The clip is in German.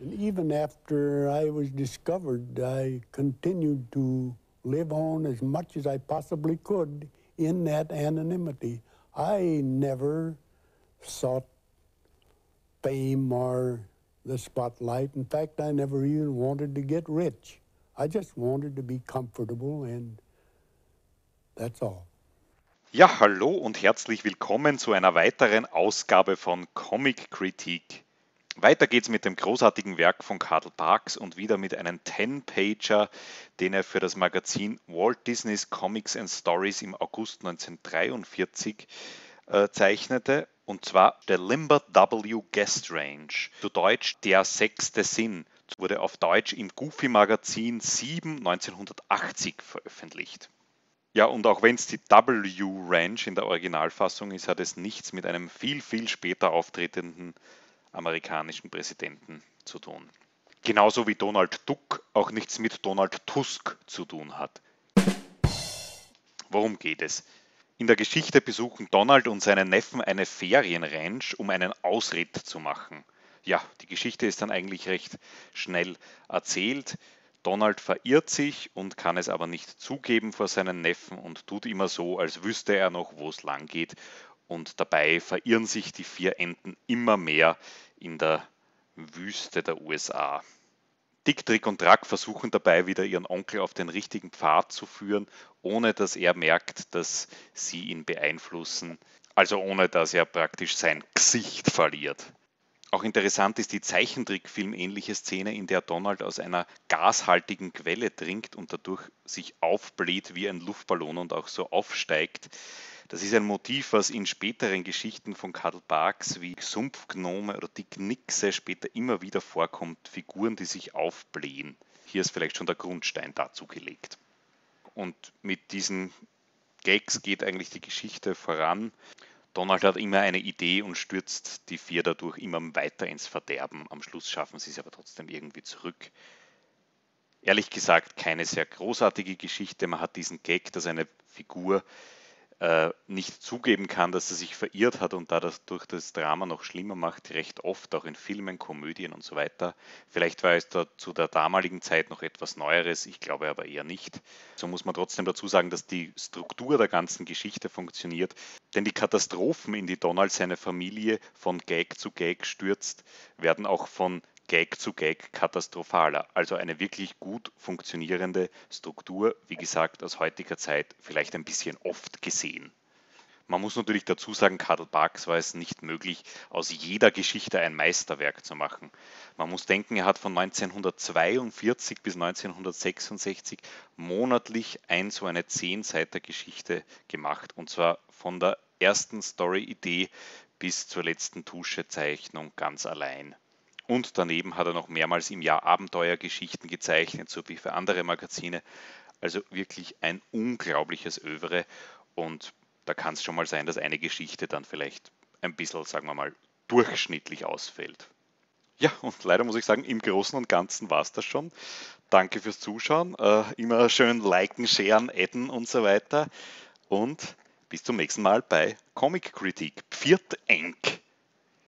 And even after I was discovered, I continued to live on as much as I possibly could in that anonymity. I never sought fame or the spotlight. In fact, I never even wanted to get rich. I just wanted to be comfortable and that's all. Ja, hallo und herzlich willkommen zu einer weiteren Ausgabe von Comic Kritik. Weiter geht's mit dem großartigen Werk von Karl Parks und wieder mit einem Ten-Pager, den er für das Magazin Walt Disney's Comics and Stories im August 1943 äh, zeichnete. Und zwar der Limbert W. Guest Range, zu Deutsch Der sechste Sinn, wurde auf Deutsch im Goofy Magazin 7 1980 veröffentlicht. Ja, und auch wenn es die W Ranch in der Originalfassung ist, hat es nichts mit einem viel, viel später auftretenden amerikanischen Präsidenten zu tun. Genauso wie Donald Duck auch nichts mit Donald Tusk zu tun hat. Worum geht es? In der Geschichte besuchen Donald und seine Neffen eine Ferienranch, um einen Ausritt zu machen. Ja, die Geschichte ist dann eigentlich recht schnell erzählt. Donald verirrt sich und kann es aber nicht zugeben vor seinen Neffen und tut immer so, als wüsste er noch, wo es lang geht. Und dabei verirren sich die vier Enten immer mehr in der Wüste der USA. Dick, Trick und Track versuchen dabei wieder ihren Onkel auf den richtigen Pfad zu führen, ohne dass er merkt, dass sie ihn beeinflussen, also ohne dass er praktisch sein Gesicht verliert. Auch interessant ist die Zeichentrickfilm-ähnliche Szene, in der Donald aus einer gashaltigen Quelle trinkt und dadurch sich aufbläht wie ein Luftballon und auch so aufsteigt. Das ist ein Motiv, was in späteren Geschichten von Karl Barks wie Sumpfgnome oder die Knixe später immer wieder vorkommt. Figuren, die sich aufblähen. Hier ist vielleicht schon der Grundstein dazu gelegt. Und mit diesen Gags geht eigentlich die Geschichte voran. Donald hat immer eine Idee und stürzt die vier dadurch immer weiter ins Verderben. Am Schluss schaffen sie es aber trotzdem irgendwie zurück. Ehrlich gesagt, keine sehr großartige Geschichte. Man hat diesen Gag, dass eine Figur äh, nicht zugeben kann, dass er sich verirrt hat und dadurch das Drama noch schlimmer macht, recht oft auch in Filmen, Komödien und so weiter. Vielleicht war es da zu der damaligen Zeit noch etwas Neueres, ich glaube aber eher nicht. So muss man trotzdem dazu sagen, dass die Struktur der ganzen Geschichte funktioniert, denn die Katastrophen, in die Donald seine Familie von Gag zu Gag stürzt, werden auch von Gag zu Gag katastrophaler. Also eine wirklich gut funktionierende Struktur, wie gesagt, aus heutiger Zeit vielleicht ein bisschen oft gesehen. Man muss natürlich dazu sagen, Karl Barks war es nicht möglich, aus jeder Geschichte ein Meisterwerk zu machen. Man muss denken, er hat von 1942 bis 1966 monatlich ein so eine Zehnseiter Geschichte gemacht. Und zwar von der ersten Story-Idee bis zur letzten Tuschezeichnung ganz allein. Und daneben hat er noch mehrmals im Jahr Abenteuergeschichten gezeichnet, so wie für andere Magazine. Also wirklich ein unglaubliches Övre. Und da kann es schon mal sein, dass eine Geschichte dann vielleicht ein bisschen, sagen wir mal, durchschnittlich ausfällt. Ja, und leider muss ich sagen, im Großen und Ganzen war es das schon. Danke fürs Zuschauen. Äh, immer schön liken, sharen, adden und so weiter. Und bis zum nächsten Mal bei Comic Kritik. Pfiat Enk.